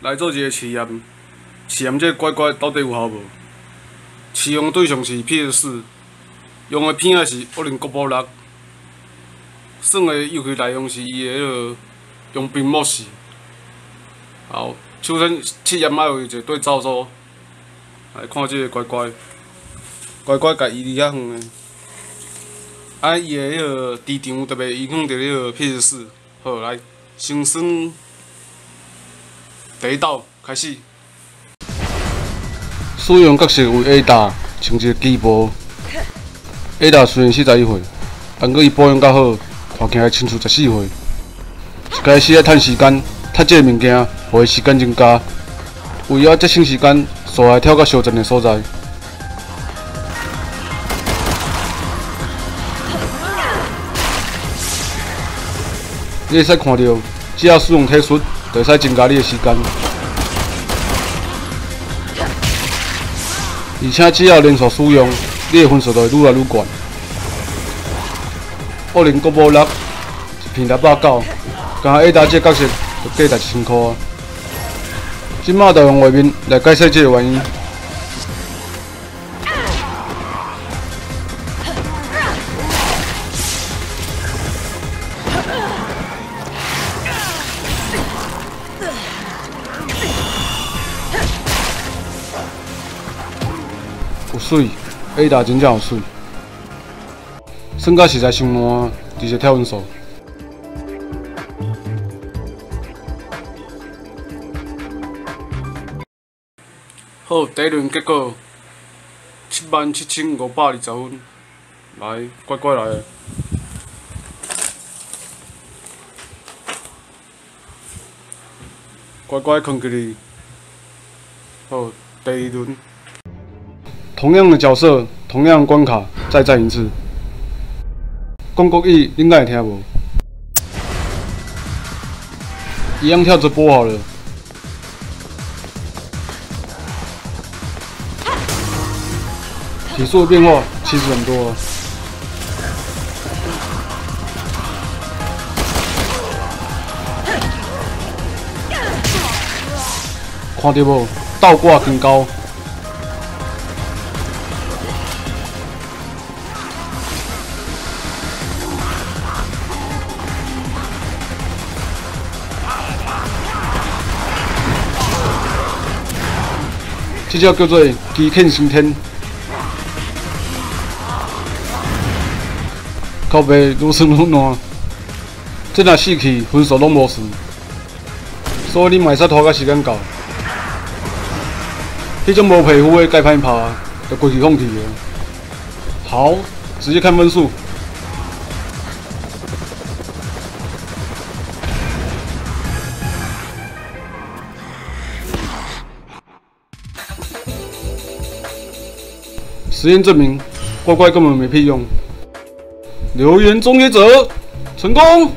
来做一个试验，试验这乖乖到底有效无？试用对象是 PS 四，用的片仔是恶灵古堡六，耍的游戏内容是伊的迄个佣兵模式。好，首先试验要有一个对照组，来看这个乖乖，乖乖家移离遐远的，啊，伊的迄个敌场特别影响着迄个 PS 四，好来，先算第一道开始。使用角色为 Ada，穿一个旗袍。Ada 虽然四十一岁，但佮伊保养较好，看起来亲像十四岁。一开始爱趁时间，读这个物件，互伊时间增加。为了节省时间，所以跳到小镇的所在。你会使看到，只要使用体术，就会使增加你的时间。而且只要连续使用，你的分数就会愈来愈悬。恶灵国宝六一片六百九，加 A 大这角色就价值一千块。即马就用画面来解释这个原因。有水，A 大真正有水，算甲实在伤烂，直接跳分数。好，第一轮结果七万七千五百二十分，来，乖乖来。乖乖放起哩。好，第二轮。同样的角色，同样的关卡，再战一次。讲国语，应该会听无？一样跳直播好了。体速的变化其实很多。看到无？倒挂更高。这叫叫做机肯升天，靠背愈酸愈烂，这若死去分数拢无算，所以你卖使拖到时间到。迄种无皮肤的盖牌拍，就过去放弃了。好，直接看分数。实验证明，乖乖根本没屁用。留言终结者成功。